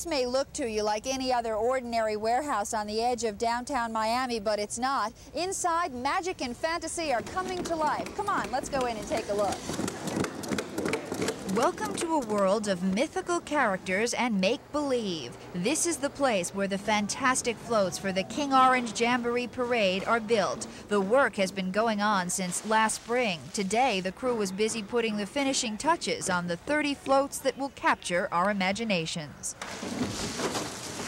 This may look to you like any other ordinary warehouse on the edge of downtown Miami, but it's not. Inside, magic and fantasy are coming to life. Come on, let's go in and take a look. Welcome to a world of mythical characters and make-believe. This is the place where the fantastic floats for the King Orange Jamboree Parade are built. The work has been going on since last spring. Today, the crew was busy putting the finishing touches on the 30 floats that will capture our imaginations.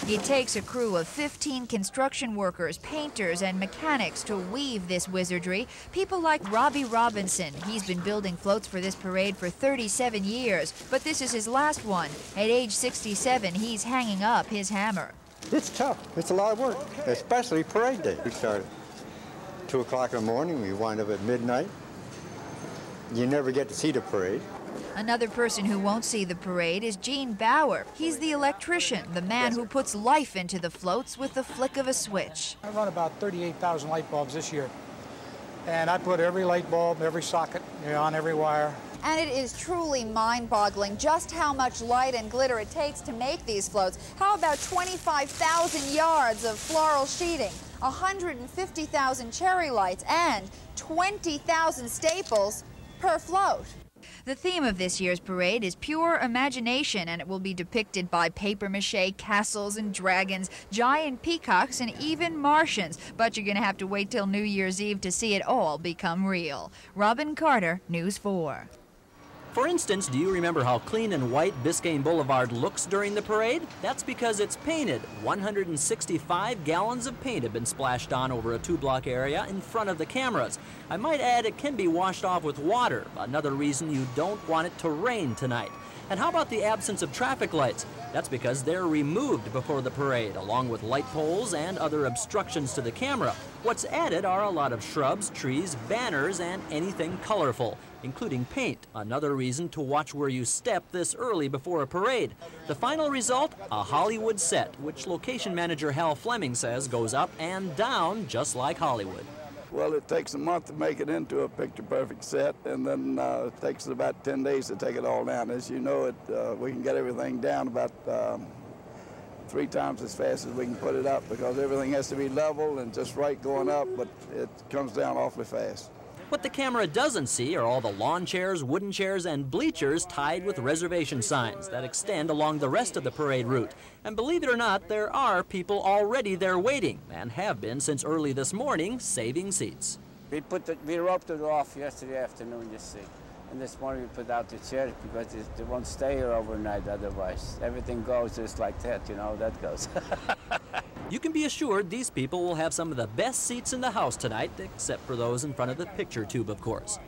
It takes a crew of 15 construction workers, painters, and mechanics to weave this wizardry. People like Robbie Robinson. He's been building floats for this parade for 37 years, but this is his last one. At age 67, he's hanging up his hammer. It's tough. It's a lot of work, especially parade day. We start at 2 o'clock in the morning. We wind up at midnight. You never get to see the parade. Another person who won't see the parade is Gene Bauer. He's the electrician, the man who puts life into the floats with the flick of a switch. I run about 38,000 light bulbs this year. And I put every light bulb, every socket you know, on every wire. And it is truly mind-boggling just how much light and glitter it takes to make these floats. How about 25,000 yards of floral sheeting, 150,000 cherry lights, and 20,000 staples per float? The theme of this year's parade is pure imagination, and it will be depicted by paper mache castles and dragons, giant peacocks, and even Martians. But you're going to have to wait till New Year's Eve to see it all become real. Robin Carter, News 4. For instance, do you remember how clean and white Biscayne Boulevard looks during the parade? That's because it's painted. 165 gallons of paint have been splashed on over a two-block area in front of the cameras. I might add it can be washed off with water, another reason you don't want it to rain tonight. And how about the absence of traffic lights? That's because they're removed before the parade, along with light poles and other obstructions to the camera. What's added are a lot of shrubs, trees, banners, and anything colorful including paint, another reason to watch where you step this early before a parade. The final result, a Hollywood set, which location manager Hal Fleming says goes up and down just like Hollywood. Well, it takes a month to make it into a picture-perfect set, and then uh, it takes about 10 days to take it all down. As you know, it, uh, we can get everything down about um, three times as fast as we can put it up because everything has to be level and just right going up, but it comes down awfully fast. What the camera doesn't see are all the lawn chairs, wooden chairs, and bleachers tied with reservation signs that extend along the rest of the parade route. And believe it or not, there are people already there waiting, and have been since early this morning, saving seats. We put the, we roped it off yesterday afternoon, you see. And this morning we put out the chairs because they won't stay here overnight otherwise. Everything goes just like that, you know, that goes. You can be assured these people will have some of the best seats in the house tonight, except for those in front of the picture tube, of course.